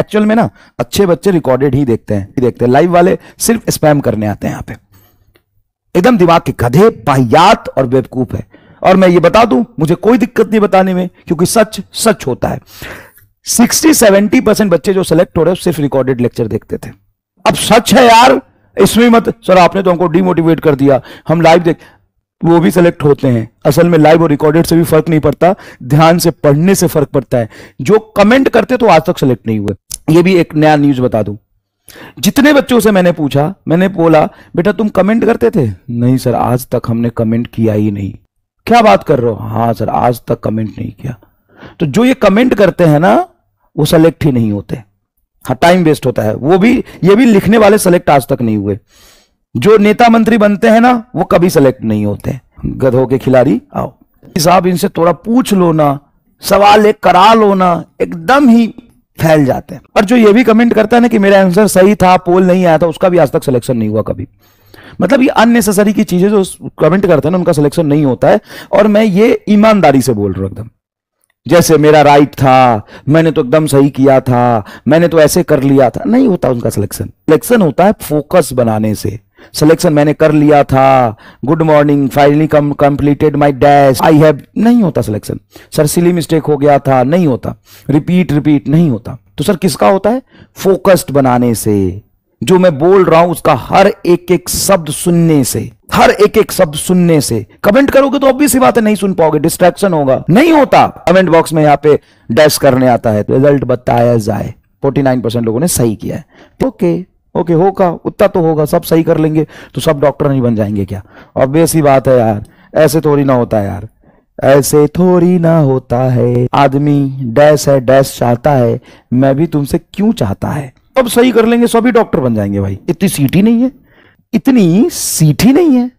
Actual में ना, अच्छे बच्चे रिकॉर्डेड ही देखते हैं, ही देखते हैं। लाइव वाले सिर्फ़ स्पैम करने आते हैं यहाँ पे। एकदम दिमाग के गधे, बाहियात और बेवकूफ़ है। और मैं ये बता दूँ, मुझे कोई दिक्कत नहीं बताने में, क्योंकि सच सच होता है। 60 70 परसेंट बच्चे जो सेलेक्ट हो रहे हैं सिर्फ़ रिकॉर्डेड लेक्चर देखते थे। अब सच है यार, इसमें मत, सर आपने तो हमको डिमोटिवेट कर दिया। हम लाइव देख, वो भी सेलेक्ट होते हैं। असल में लाइव और रिकॉर्डेड से भी फ़र्क नहीं पड़ता, ध्यान से पढ़ने से फ़र्क पड़ता है। जो कमेंट करते तो आज तक सेलेक्ट नहीं हुए। ये भी एक नया न्यूज़ बता दूँ। जितने बच्चों से मैंने पूछा, मैंने बोला, बेटा, तुम कमेंट करते थे? नहीं सर, आज तक हमने कमेंट किया ही नहीं। क्या बात कर रहे हो? हाँ सर, आज तक कमेंट नहीं किया। तो जो ये कमेंट करते हैं ना, वो सेलेक्ट ही नहीं होते। हाँ टाइम वेस्ट होता है। वो भी, ये भी लिखने वाले सेलेक्ट आज तक नहीं हुए। जो नेता मंत्री बनते हैं ना, वो कभी सेलेक्ट नहीं होते। गधों के खिलाड़ी, आओ। साहब इनसे थोड़ा पूछ लो ना। सवाल एक करा लो ना। एकदम ही फैल जाते हैं। और जो ये भी कमेंट करता है ना कि मेरा आंसर सही था पोल नहीं आया था, उसका भी आज तक सिलेक्शन नहीं हुआ कभी। मतलब ये अननेसेसरी की चीज़ें जो कमेंट करते हैं ना, उनका सिलेक्शन नहीं होता है। और मैं ये ईमानदारी से बोल रहा हूँ एकदम। जैसे मेरा राइट था, मैंने तो एकदम सही किया था, मैंने तो ऐसे कर लिया था। नहीं होता उनका सिलेक्शन सिलेक्शन होता है फोकस बनाने से। सिलेक्शन मैंने कर लिया था। Good morning finally completed my dash I have नहीं होता सिलेक्शन सर सिली मिस्टेक हो गया था, नहीं होता। रिपीट रिपीट नहीं होता। तो सर किसका होता है? फोकस्ड बनाने से। जो मैं बोल रहा हूँ, उसका हर एक एक शब्द सुनने से। हर एक एक शब्द सुनने से। कमेंट करोगे तो ऑब्वियस बात है नहीं सुन पाओगे डिस्ट्रैक्शन होगा। नहीं होता। कमेंट बॉक्स में यहाँ पे डैश करने आता है रिज़ल्ट बताया जाए। 49 परसेंट लोगों ने सही किया है। ओके ओके होगा, उतना तो होगा, सब सही कर लेंगे तो सब डॉक्टर नहीं बन जाएँगे क्या? ऑब्वियस ही बात है यार, ऐसे थोड़ी ना होता है यार। ऐसे थोड़ी ना होता है। आदमी डैश है, डैश चाहता है, मैं भी तुमसे क्यों चाहता है? अब सही कर लेंगे, सभी डॉक्टर बन जाएँगे भाई। इतनी सीट नहीं है। इतनी सीट नहीं है।